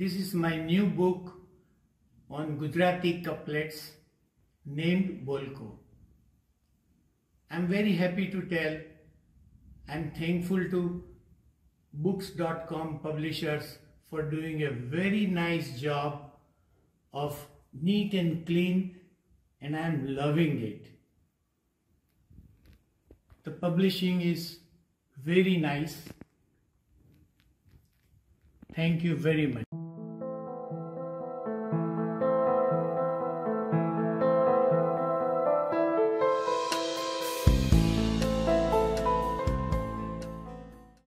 This is my new book on Gujarati couplets named Bolko. I'm very happy to tell and thankful to BUUKS.com publishers for doing a very nice job of neat and clean and I'm loving it. The publishing is very nice. Thank you very much.